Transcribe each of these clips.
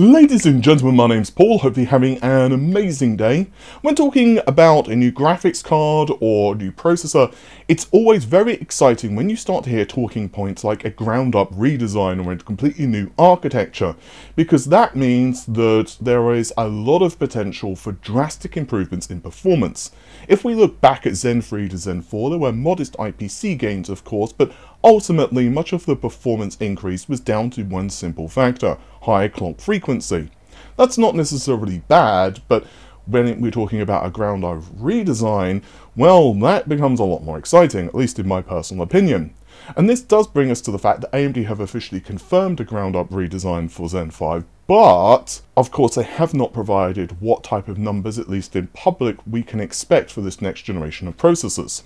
Ladies and gentlemen, my name's Paul. Hope you're having an amazing day. When talking about a new graphics card or new processor, it's always very exciting when you start to hear talking points like a ground up redesign or a completely new architecture, because that means that there is a lot of potential for drastic improvements in performance. If we look back at Zen 3 to Zen 4, there were modest IPC gains, of course, but ultimately much of the performance increase was down to one simple factor high clock frequency. That's not necessarily bad, but when we're talking about a ground up redesign, well, that becomes a lot more exciting, at least in my personal opinion. And this does bring us to the fact that AMD have officially confirmed a ground up redesign for Zen 5, but of course they have not provided what type of numbers, at least in public, we can expect for this next generation of processors.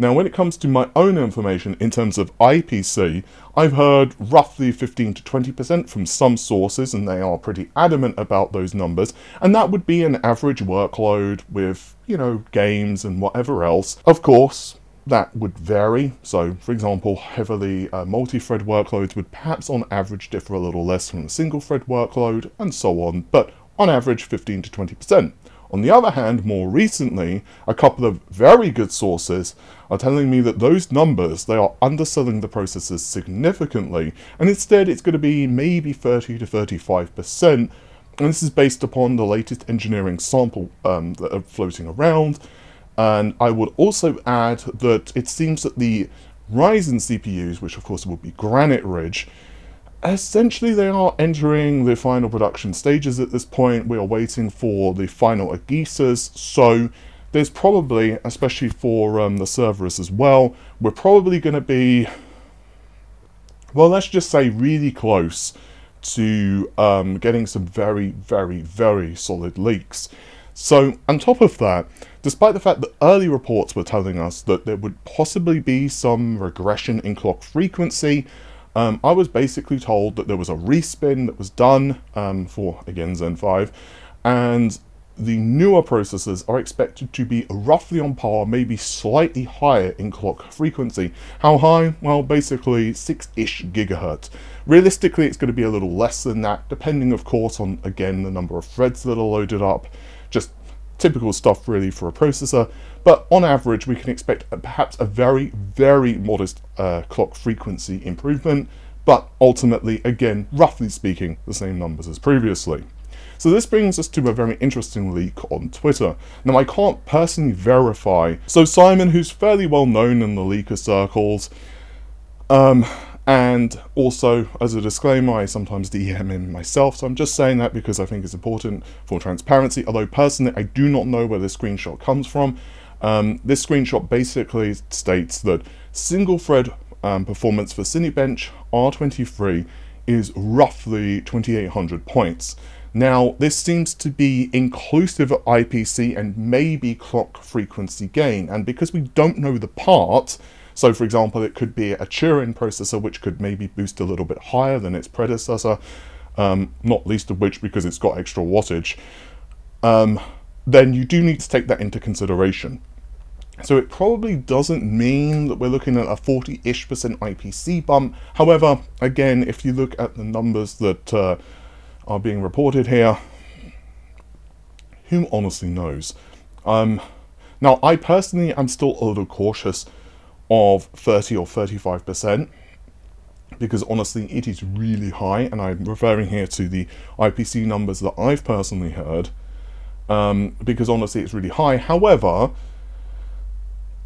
Now, when it comes to my own information in terms of IPC, I've heard roughly 15 to 20% from some sources, and they are pretty adamant about those numbers, and that would be an average workload with, you know, games and whatever else. Of course, that would vary. So, for example, heavily uh, multi-thread workloads would perhaps on average differ a little less from a single thread workload, and so on, but on average 15 to 20%. On the other hand, more recently, a couple of very good sources are telling me that those numbers, they are underselling the processors significantly, and instead it's going to be maybe 30 to 35%, and this is based upon the latest engineering sample um, that are floating around, and I would also add that it seems that the Ryzen CPUs, which of course will be Granite Ridge, essentially they are entering the final production stages at this point. We are waiting for the final AGESAs, so there's probably, especially for um, the Cerberus as well, we're probably going to be, well, let's just say really close to um, getting some very, very, very solid leaks. So, on top of that, despite the fact that early reports were telling us that there would possibly be some regression in clock frequency, um, I was basically told that there was a respin that was done um, for, again, Zen 5, and the newer processors are expected to be roughly on par, maybe slightly higher in clock frequency. How high? Well, basically 6-ish gigahertz. Realistically, it's going to be a little less than that, depending, of course, on, again, the number of threads that are loaded up. Just typical stuff, really, for a processor. But on average, we can expect perhaps a very, very modest uh, clock frequency improvement, but ultimately, again, roughly speaking, the same numbers as previously. So this brings us to a very interesting leak on Twitter. Now I can't personally verify, so Simon, who's fairly well known in the leaker circles, um, and also, as a disclaimer, I sometimes DM him myself, so I'm just saying that because I think it's important for transparency, although personally I do not know where this screenshot comes from. Um, this screenshot basically states that single thread um, performance for Cinebench R23 is roughly 2800 points. Now, this seems to be inclusive of IPC and maybe clock frequency gain, and because we don't know the part, so for example, it could be a Turing processor which could maybe boost a little bit higher than its predecessor, um, not least of which because it's got extra wattage, um, then you do need to take that into consideration. So it probably doesn't mean that we're looking at a 40-ish percent IPC bump. However, again, if you look at the numbers that uh, are being reported here, who honestly knows? Um, now, I personally am still a little cautious of 30 or 35% because honestly it is really high and I'm referring here to the IPC numbers that I've personally heard um, because honestly it's really high. However,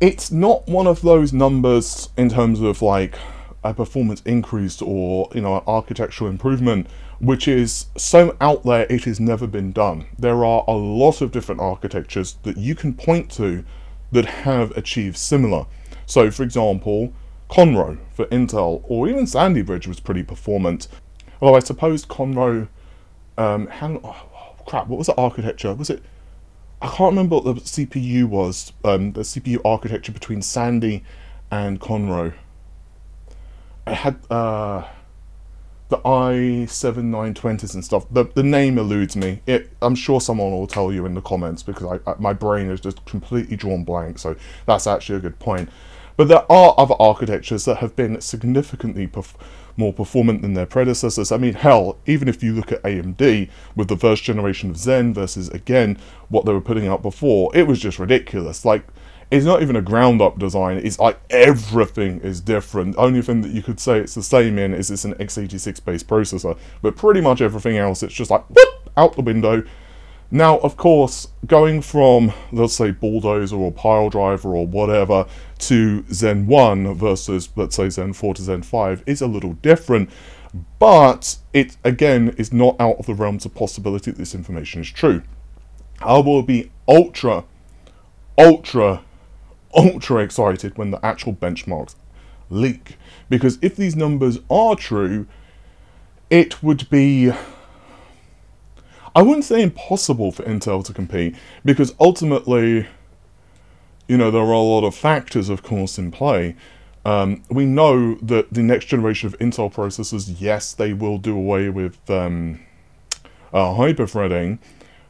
it's not one of those numbers in terms of like a performance increase or you know an architectural improvement which is so out there it has never been done. There are a lot of different architectures that you can point to that have achieved similar so for example conroe for intel or even sandy bridge was pretty performant although i suppose conroe um how, oh, crap what was the architecture was it I can't remember what the CPU was, um, the CPU architecture between Sandy and Conroe. I had uh, the i7-920s and stuff. The, the name eludes me. It, I'm sure someone will tell you in the comments because I, I, my brain is just completely drawn blank, so that's actually a good point. But there are other architectures that have been significantly perf more performant than their predecessors. I mean, hell, even if you look at AMD with the first generation of Zen versus, again, what they were putting out before, it was just ridiculous. Like, it's not even a ground up design, it's like everything is different. Only thing that you could say it's the same in is it's an x86 based processor, but pretty much everything else, it's just like, whoop, out the window. Now, of course, going from, let's say, Bulldozer or Piledriver or whatever to Zen 1 versus, let's say, Zen 4 to Zen 5 is a little different, but it, again, is not out of the realms of possibility that this information is true. I will be ultra, ultra ultra excited when the actual benchmarks leak. Because if these numbers are true, it would be, I wouldn't say impossible for Intel to compete, because ultimately, you know, there are a lot of factors, of course, in play. Um, we know that the next generation of Intel processors, yes, they will do away with um, uh, hyperthreading.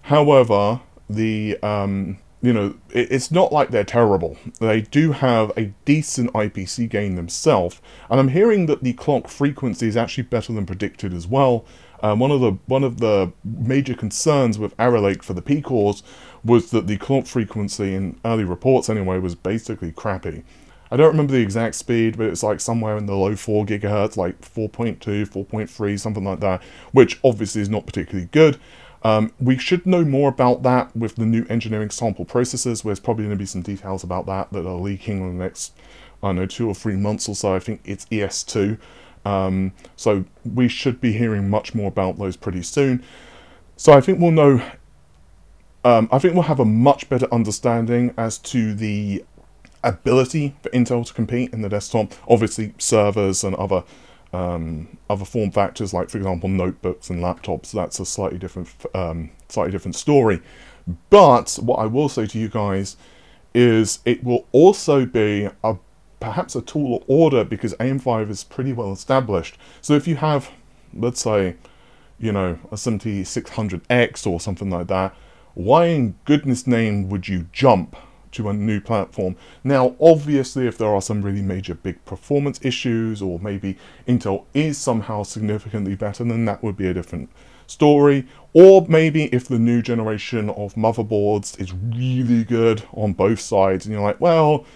However, the um, you know, it, it's not like they're terrible. They do have a decent IPC gain themselves, and I'm hearing that the clock frequency is actually better than predicted as well. Um, one of the one of the major concerns with Arrow Lake for the P cores was that the clock frequency in early reports anyway was basically crappy. I don't remember the exact speed, but it's like somewhere in the low 4 gigahertz, like 4.2, 4.3, something like that, which obviously is not particularly good. Um, we should know more about that with the new engineering sample processes. There's probably going to be some details about that that are leaking in the next, I don't know, two or three months or so. I think it's ES2. Um, so we should be hearing much more about those pretty soon. So I think we'll know, um, I think we'll have a much better understanding as to the ability for Intel to compete in the desktop. Obviously, servers and other um, other form factors, like for example notebooks and laptops, that's a slightly different, um, slightly different story. But what I will say to you guys is it will also be a perhaps a tall order because AM5 is pretty well established. So if you have, let's say, you know, a 7600X or something like that, why in goodness name would you jump to a new platform. Now, obviously, if there are some really major big performance issues, or maybe Intel is somehow significantly better, then that would be a different story. Or maybe if the new generation of motherboards is really good on both sides, and you're like, well,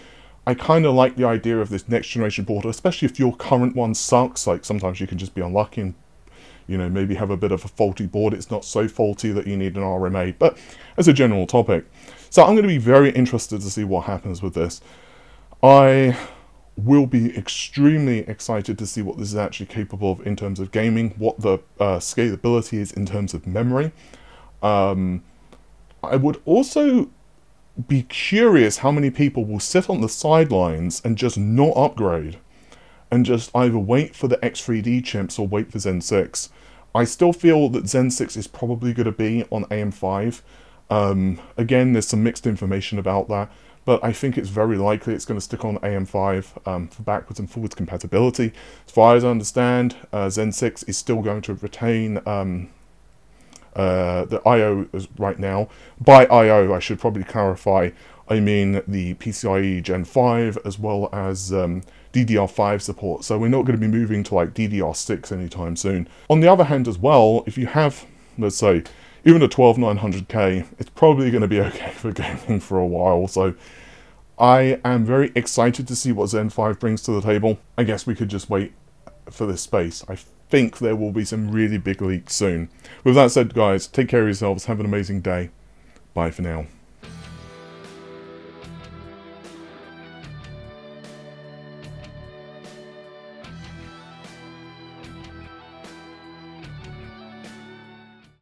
I kind of like the idea of this next generation board, especially if your current one sucks. Like sometimes you can just be unlucky and you know, maybe have a bit of a faulty board. It's not so faulty that you need an RMA, but as a general topic. So I'm going to be very interested to see what happens with this. I will be extremely excited to see what this is actually capable of in terms of gaming, what the uh, scalability is in terms of memory. Um, I would also be curious how many people will sit on the sidelines and just not upgrade and just either wait for the X3D chimps or wait for Zen 6. I still feel that Zen 6 is probably going to be on AM5. Um, again, there's some mixed information about that, but I think it's very likely it's going to stick on AM5 um, for backwards and forwards compatibility. As far as I understand, uh, Zen 6 is still going to retain um, uh, the I.O. right now. By I.O., I should probably clarify, I mean the PCIe Gen 5 as well as um, DDR5 support, so we're not going to be moving to like DDR6 anytime soon. On the other hand as well, if you have, let's say, even a 12900K, it's probably going to be okay for gaming for a while, so I am very excited to see what Zen 5 brings to the table. I guess we could just wait for this space. I think there will be some really big leaks soon. With that said, guys, take care of yourselves, have an amazing day. Bye for now.